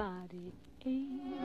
body ache.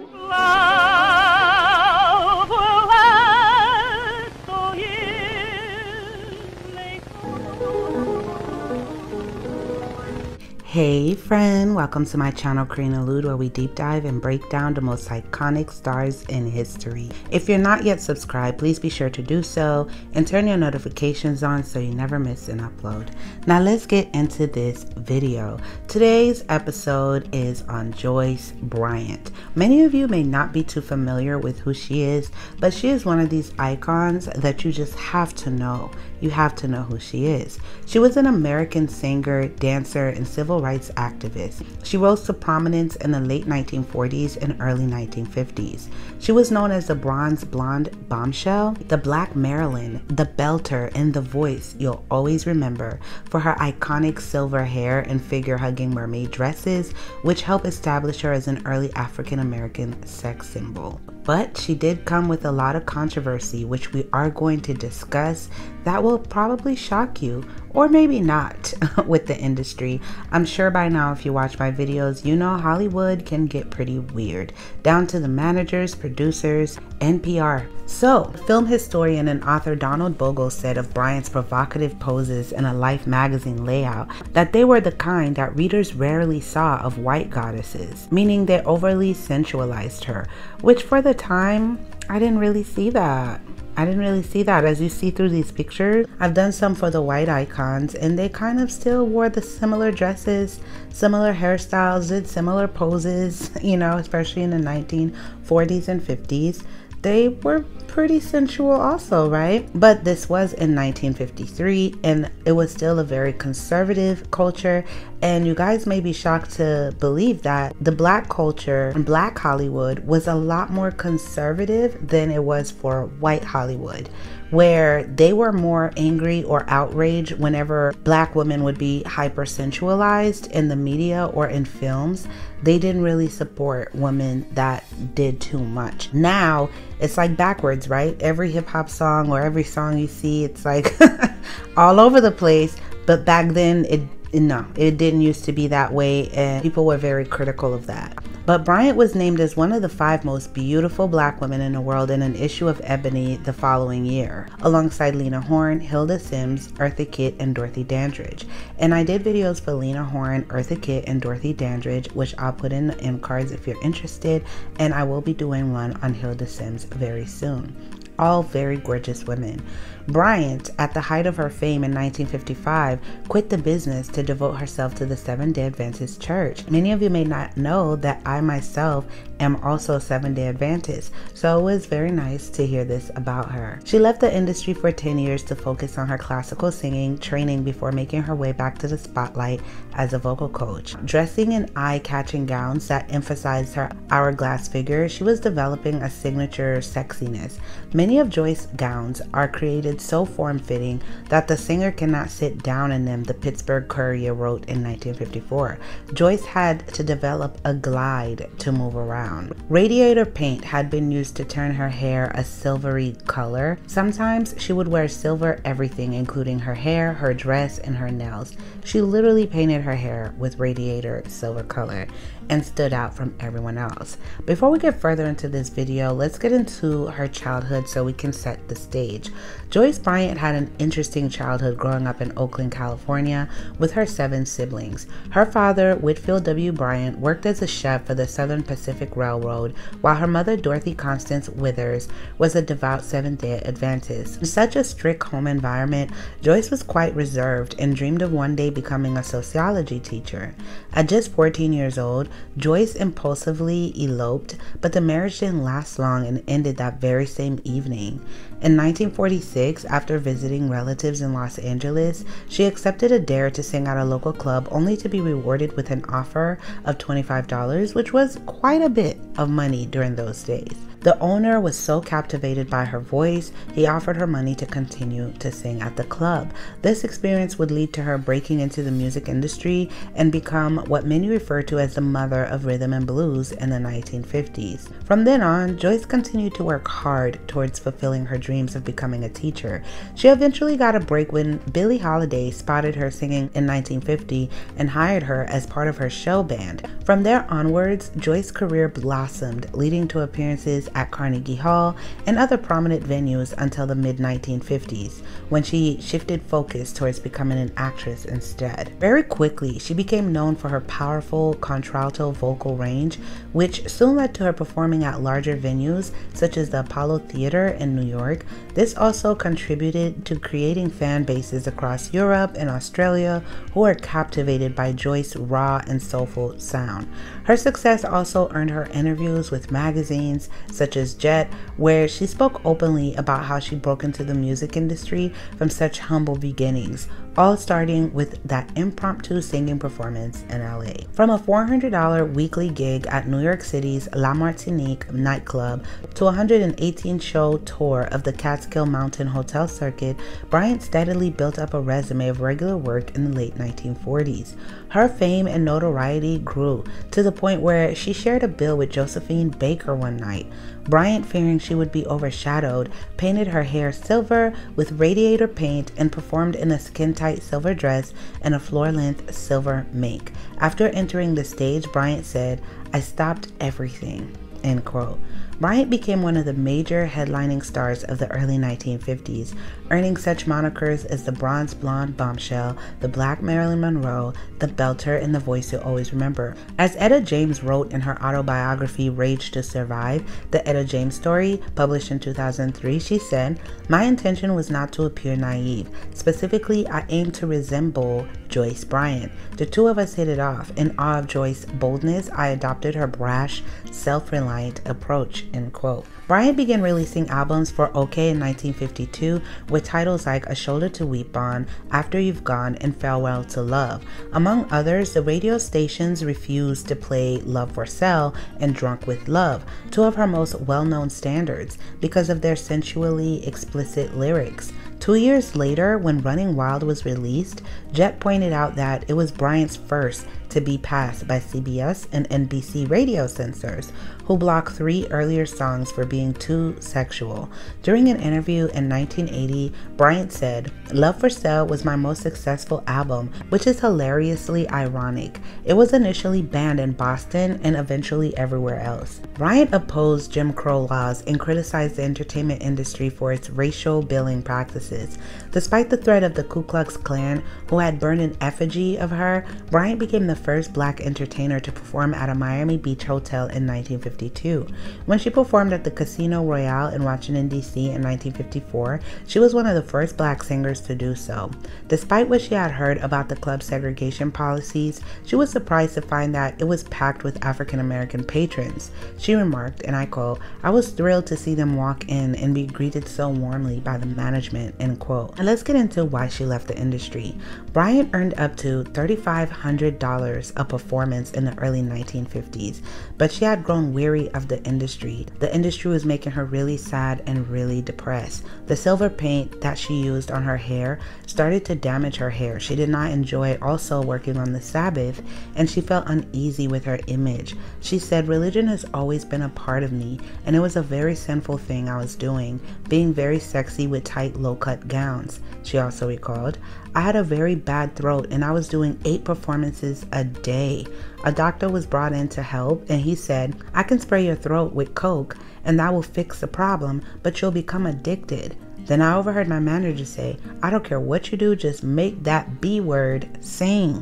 Hey friend, welcome to my channel Karine Alourde where we deep dive and break down the most iconic stars in history. If you're not yet subscribed, please be sure to do so and turn your notifications on so you never miss an upload. Now let's get into this video. Today's episode is on Joyce Bryant. Many of you may not be too familiar with who she is, but she is one of these icons that you just have to know. You have to know who she is. She was an American singer, dancer, and civil rights activist. She rose to prominence in the late 1940s and early 1950s. She was known as the Bronze Blonde Bombshell, the Black Marilyn, the Belter, and the voice you'll always remember for her iconic silver hair and figure hugging mermaid dresses, which helped establish her as an early African American sex symbol. But she did come with a lot of controversy, which we are going to discuss. That will probably shock you, or maybe not, with the industry. I'm sure by now, if you watch my videos, you know Hollywood can get pretty weird, down to the managers, producers, and PR. So, film historian and author Donald Bogle said of Bryant's provocative poses in a Life magazine layout that they were the kind that readers rarely saw of white goddesses, meaning they overly sensualized her, which for the time, I didn't really see that. I didn't really see that as you see through these pictures. I've done some for the white icons and they kind of still wore the similar dresses, similar hairstyles, did similar poses, you know, especially in the 1940s and 50s they were pretty sensual also, right? But this was in 1953 and it was still a very conservative culture. And you guys may be shocked to believe that the black culture and black Hollywood was a lot more conservative than it was for white Hollywood where they were more angry or outraged whenever black women would be hypersensualized in the media or in films. They didn't really support women that did too much. Now it's like backwards, right? Every hip hop song or every song you see, it's like all over the place. But back then, it no, it didn't used to be that way, and people were very critical of that. But Bryant was named as one of the five most beautiful black women in the world in an issue of Ebony the following year, alongside Lena Horne, Hilda Simms, Eartha Kitt, and Dorothy Dandridge. And I did videos for Lena Horne, Eartha Kitt, and Dorothy Dandridge, which I'll put in the end cards if you're interested, and I will be doing one on Hilda Simms very soon all very gorgeous women. Bryant, at the height of her fame in 1955, quit the business to devote herself to the Seventh day Adventist Church. Many of you may not know that I myself am also a Seventh day Adventist, so it was very nice to hear this about her. She left the industry for 10 years to focus on her classical singing training before making her way back to the spotlight as a vocal coach. Dressing in eye catching gowns that emphasized her hourglass figure, she was developing a signature sexiness. Many of Joyce's gowns are created so form fitting that the singer cannot sit down in them, the Pittsburgh Courier wrote in 1954. Joyce had to develop a glide to move around. Radiator paint had been used to turn her hair a silvery color. Sometimes she would wear silver everything, including her hair, her dress, and her nails. She literally painted her hair with radiator silver color and stood out from everyone else. Before we get further into this video, let's get into her childhood so we can set the stage. Joyce Bryant had an interesting childhood growing up in Oakland, California with her seven siblings. Her father, Whitfield W. Bryant, worked as a chef for the Southern Pacific Railroad, while her mother, Dorothy Constance Withers, was a devout Seventh day Adventist. In such a strict home environment, Joyce was quite reserved and dreamed of one day becoming a sociology teacher. At just 14 years old, Joyce impulsively eloped, but the marriage didn't last long and ended that very same evening. In 1946, after visiting relatives in Los Angeles, she accepted a dare to sing at a local club only to be rewarded with an offer of $25, which was quite a bit of money during those days. The owner was so captivated by her voice, he offered her money to continue to sing at the club. This experience would lead to her breaking into the music industry and become what many refer to as the mother of rhythm and blues in the 1950s. From then on, Joyce continued to work hard towards fulfilling her dreams of becoming a teacher. She eventually got a break when Billie Holiday spotted her singing in 1950 and hired her as part of her show band. From there onwards, Joyce's career blossomed, leading to appearances at Carnegie Hall and other prominent venues until the mid 1950s, when she shifted focus towards becoming an actress instead. Very quickly, she became known for her powerful contralto vocal range, which soon led to her performing at larger venues such as the Apollo Theater in New York. This also contributed to creating fan bases across Europe and Australia who were captivated by Joyce's raw and soulful sound. Her success also earned her interviews with magazines such as Jet, where she spoke openly about how she broke into the music industry from such humble beginnings all starting with that impromptu singing performance in LA. From a $400 weekly gig at New York City's La Martinique nightclub to a 118 show tour of the Catskill Mountain Hotel circuit, Bryant steadily built up a resume of regular work in the late 1940s. Her fame and notoriety grew to the point where she shared a bill with Josephine Baker one night. Bryant, fearing she would be overshadowed, painted her hair silver with radiator paint and performed in a skin tight silver dress and a floor length silver make. After entering the stage, Bryant said, I stopped everything. End quote. Bryant became one of the major headlining stars of the early 1950s, earning such monikers as the Bronze Blonde Bombshell, the Black Marilyn Monroe, the Belter, and the Voice You'll Always Remember. As Etta James wrote in her autobiography Rage to Survive, the Etta James story, published in 2003, she said, My intention was not to appear naive. Specifically, I aimed to resemble Joyce Bryant. The two of us hit it off. In awe of Joyce's boldness, I adopted her brash, self reliant approach. End quote. Bryant began releasing albums for Okeh in 1952 with titles like A Shoulder to Weep On, After You've Gone, and Farewell to Love. Among others, the radio stations refused to play Love for Sale and Drunk with Love, two of her most well known standards, because of their sensually explicit lyrics. Two years later, when Running Wild was released, Jet pointed out that it was Bryant's first to be passed by CBS and NBC radio censors, who blocked three earlier songs for being too sexual. During an interview in 1980, Bryant said, Love for Sale was my most successful album, which is hilariously ironic. It was initially banned in Boston and eventually everywhere else. Bryant opposed Jim Crow laws and criticized the entertainment industry for its racial billing practices. Despite the threat of the Ku Klux Klan, who had burned an effigy of her, Bryant became the first black entertainer to perform at a Miami Beach hotel in 1952. When she performed at the Casino Royale in Washington, D.C. in 1954, she was one of the first black singers to do so. Despite what she had heard about the club's segregation policies, she was surprised to find that it was packed with African American patrons. She remarked, and I quote, I was thrilled to see them walk in and be greeted so warmly by the management, end quote. And let's get into why she left the industry. Bryant earned up to $3,500 a performance in the early 1950s, but she had grown weary of the industry. The industry was making her really sad and really depressed. The silver paint that she used on her hair started to damage her hair. She did not enjoy also working on the Sabbath, and she felt uneasy with her image. She said, Religion has always been a part of me, and it was a very sinful thing I was doing, being very sexy with tight, low cut gowns. She also recalled, I had a very bad throat and I was doing eight performances a day. A doctor was brought in to help and he said, I can spray your throat with Coke and that will fix the problem, but you'll become addicted. Then I overheard my manager say, I don't care what you do, just make that B word sing.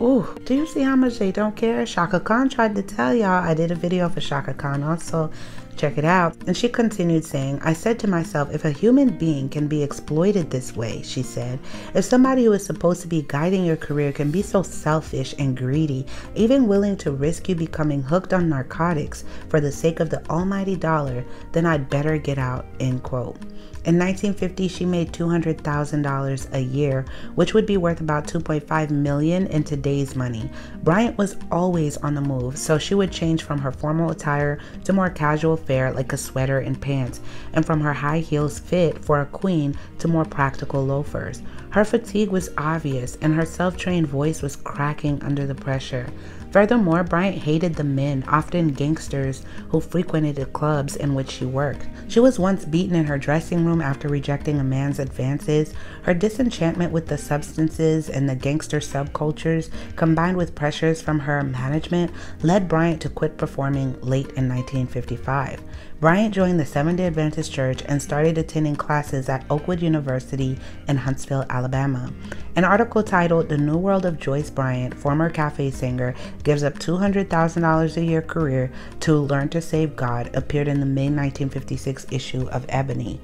Ooh, do you see how much they don't care? Chaka Khan tried to tell y'all. I did a video for Chaka Khan also. Check it out. And she continued saying, I said to myself, if a human being can be exploited this way, she said, if somebody who is supposed to be guiding your career can be so selfish and greedy, even willing to risk you becoming hooked on narcotics for the sake of the almighty dollar, then I'd better get out, end quote. In 1950, she made $200,000 a year, which would be worth about 2.5 million in today's money. Bryant was always on the move, so she would change from her formal attire to more casual fare like a sweater and pants, and from her high heels fit for a queen to more practical loafers. Her fatigue was obvious, and her self trained voice was cracking under the pressure. Furthermore, Bryant hated the men, often gangsters, who frequented the clubs in which she worked. She was once beaten in her dressing room after rejecting a man's advances. Her disenchantment with the substances and the gangster subcultures, combined with pressures from her management, led Bryant to quit performing late in 1955. Bryant joined the Seventh day Adventist Church and started attending classes at Oakwood University in Huntsville, Alabama. An article titled The New World of Joyce Bryant, former cafe singer, gives up $200,000 a year career to learn to save God appeared in the May 1956 issue of Ebony.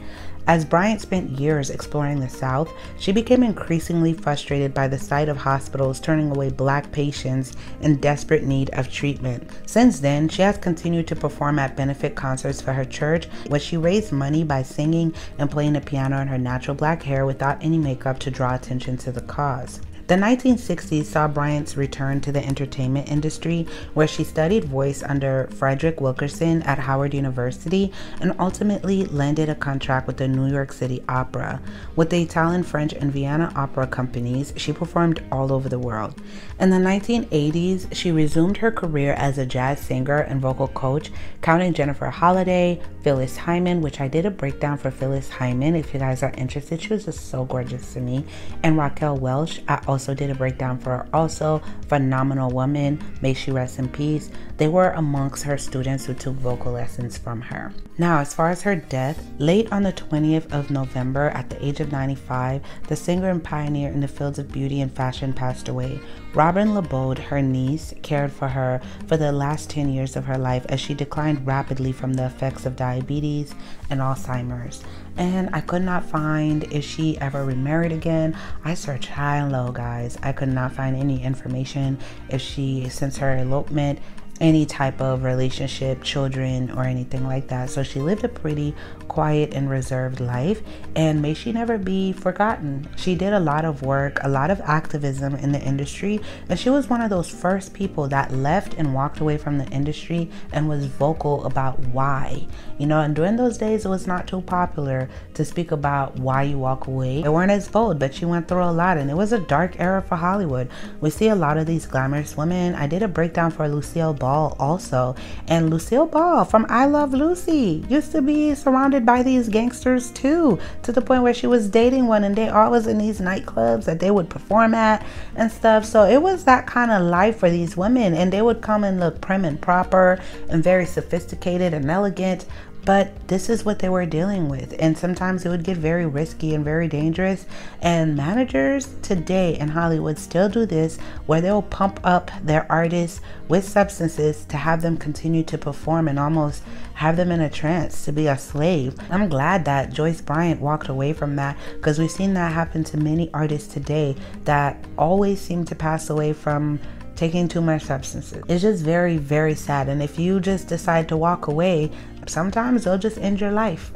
As Bryant spent years exploring the South, she became increasingly frustrated by the sight of hospitals turning away black patients in desperate need of treatment. Since then, she has continued to perform at benefit concerts for her church, where she raised money by singing and playing the piano in her natural black hair without any makeup to draw attention to the cause. The 1960s saw Bryant's return to the entertainment industry, where she studied voice under Frederick Wilkerson at Howard University and ultimately landed a contract with the New York City Opera. With the Italian, French, and Vienna opera companies, she performed all over the world. In the 1980s, she resumed her career as a jazz singer and vocal coach, counting Jennifer Holliday, Phyllis Hyman, which I did a breakdown for Phyllis Hyman if you guys are interested. She was just so gorgeous to me. And Raquel Welch. I also also did a breakdown for. Also, phenomenal woman. May she rest in peace. They were amongst her students who took vocal lessons from her. Now, as far as her death, late on the 20th of November at the age of 95, the singer and pioneer in the fields of beauty and fashion passed away. Robin LeBode, her niece, cared for her for the last 10 years of her life as she declined rapidly from the effects of diabetes and Alzheimer's. And I could not find if she ever remarried again. I searched high and low, guys. I could not find any information if she, since her elopement, any type of relationship, children, or anything like that. So she lived a pretty quiet and reserved life, and may she never be forgotten. She did a lot of work, a lot of activism in the industry, and she was one of those first people that left and walked away from the industry and was vocal about why. You know, and during those days, it was not too popular to speak about why you walk away. They weren't as bold, but she went through a lot, and it was a dark era for Hollywood. We see a lot of these glamorous women. I did a breakdown for Lucille Ball Ball also. And Lucille Ball from I Love Lucy used to be surrounded by these gangsters too, to the point where she was dating one and they all was in these nightclubs that they would perform at and stuff. So it was that kind of life for these women and they would come and look prim and proper and very sophisticated and elegant but this is what they were dealing with. And sometimes it would get very risky and very dangerous. And managers today in Hollywood still do this where they'll pump up their artists with substances to have them continue to perform and almost have them in a trance to be a slave. I'm glad that Joyce Bryant walked away from that because we've seen that happen to many artists today that always seem to pass away from taking too much substances. It's just very, very sad. And if you just decide to walk away, sometimes they'll just end your life.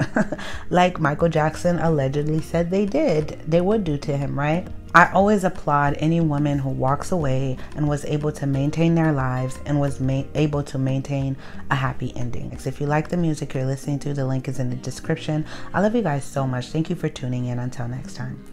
like Michael Jackson allegedly said they did, they would do to him, right? I always applaud any woman who walks away and was able to maintain their lives and was ma- able to maintain a happy ending. If you like the music you're listening to, the link is in the description. I love you guys so much. Thank you for tuning in. Until next time.